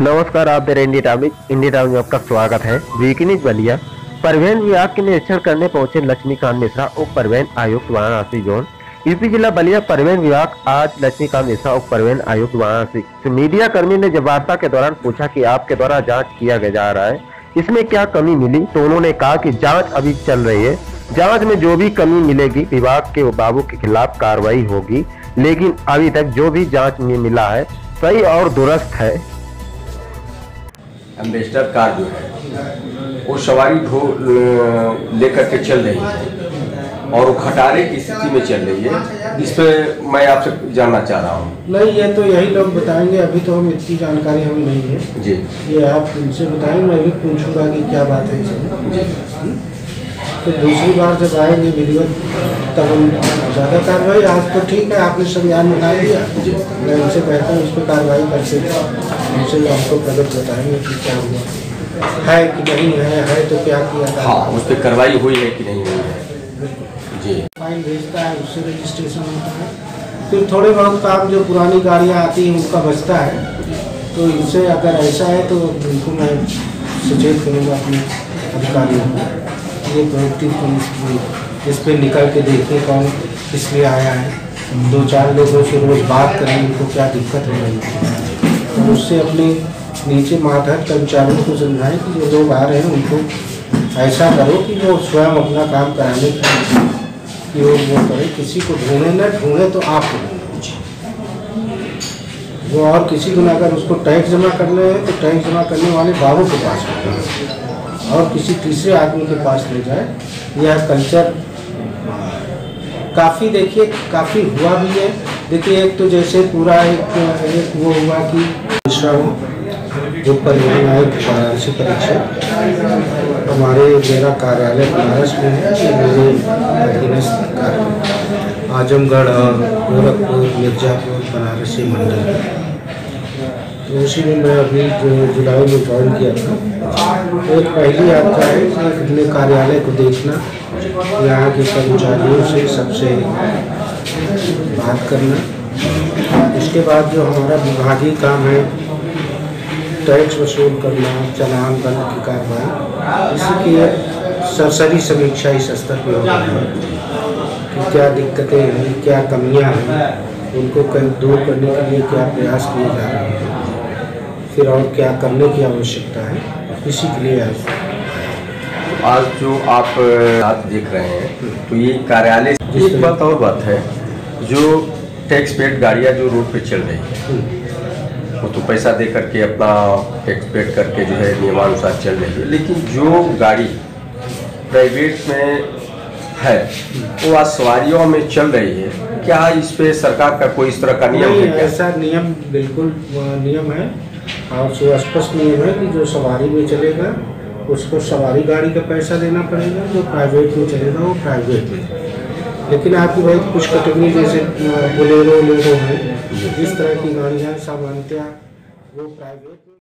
नमस्कार, आप मेरे इंडिया टाइम इंडिया टाइम में आपका स्वागत है। वीकनिक बलिया, परिवहन विभाग के निरीक्षण करने पहुँचे लक्ष्मीकांत मिश्रा, उप परिवहन आयुक्त वाराणसी जोन। यूपी जिला बलिया परिवहन विभाग, आज लक्ष्मीकांत मिश्रा, उप परिवहन आयुक्त वाराणसी। से मीडिया कर्मी ने जब वार्ता के दौरान पूछा कि आपके द्वारा जाँच किया जा रहा है, इसमें क्या कमी मिली? तो उन्होंने कहा कि जाँच अभी चल रही है। जाँच में जो भी कमी मिलेगी, विभाग के बाबू के खिलाफ कार्रवाई होगी, लेकिन अभी तक जो भी जाँच में मिला है, सही और दुरुस्त है। एम्बेसडर कार जो है वो सवारी ढो लेकर के चल रही है और वो खटारे की स्थिति में चल रही है इस पर मैं आपसे जानना चाह रहा हूँ। नहीं ये तो यही लोग बताएँगे अभी तो हम इतनी जानकारी हमें नहीं है। जी। ये आप उनसे बताएँ मैं भी पूछूँगा कि क्या बात है इसमें। तो दूसरी बार जब आएँगे विधिवत तब हम ज़्यादा कार्रवाई आज तो ठीक है आपने संज्ञान बता दिया मैं उनसे कहता हूँ इस पर कार्रवाई करते उनसे आपको प्रगत बताएँगे कि क्या हुआ। है कि नहीं है है तो क्या किया था हाँ उस पर कार्रवाई हुई है कि नहीं हुई है? जी। फाइन भेजता है उससे रजिस्ट्रेशन होता है। फिर थोड़े बहुत काम जो पुरानी गाड़ियाँ आती हैं उनका बचता है। तो इनसे अगर ऐसा है तो उनको मैं सचेत करूँगा अपने अधिकारियों को। ये प्रोडक्टिव पुलिस की इस पर निकल के देखें कौन किस लिए आया है। दो चार लोगों से रोज़ बात करें उनको क्या दिक्कत हो रही है। तो उससे अपने नीचे मातहत कर्मचारियों को समझाएँ कि जो लोग आ रहे हैं, उनको ऐसा करो कि वो स्वयं अपना काम कराने की वो वो करें। किसी को ढूंढे, ना ढूंढे तो ढूंढे। वो और किसी को ना अगर उसको टैक्स जमा करना है तो टैक्स जमा करने वाले बाबू के पास रखे और किसी तीसरे आदमी के पास ले जाए यह कल्चर काफ़ी देखिए काफ़ी हुआ भी है देखिए एक तो जैसे पूरा एक, एक वो हुआ कि जो परिवहन आयुक्त वाराणसी परीक्षा हमारे मेरा कार्यालय बनारस में है मेरे अधीनस्थ कार्य आजमगढ़ और गोरखपुर मिर्जापुर बनारसी मंडल। तो उसी में मैं अभी जो जुलाई में ज्वाइन किया था। तो एक पहली यात्रा है, अपने कार्यालय को देखना, यहाँ के कर्मचारियों से सबसे बात करना। उसके बाद जो हमारा विभागीय काम है, टैक्स वसूल करना, चलान बंद की कार्रवाई, इसी की सरसरी समीक्षा इस स्तर पर हो रही है कि क्या दिक्कतें हैं, क्या कमियाँ हैं, उनको कहीं दूर करने के लिए क्या प्रयास किए जा रहे हैं। फिर और क्या करने की आवश्यकता है? इसी के लिए आज आज जो आप आज देख रहे हैं तो ये कार्यालय एक बात और बात है जो टैक्स पेड गाड़ियाँ जो रोड पे चल रही है वो तो पैसा दे करके अपना टैक्स पेड करके जो है नियमानुसार चल रही है लेकिन जो गाड़ी प्राइवेट में है वो आज सवारियों में चल रही है क्या इस पे सरकार का कोई इस तरह का नियम है ऐसा नियम बिल्कुल नियम है और सुस्पष्ट नियम है कि जो सवारी में चलेगा, उसको सवारी गाड़ी का पैसा देना पड़ेगा, जो प्राइवेट में चलेगा वो प्राइवेट में। लेकिन आपकी बहुत कुछ कैटेगरी जैसे बोलेरो, लेरो है इस तरह की गाड़ियाँ सामान्यतः वो प्राइवेट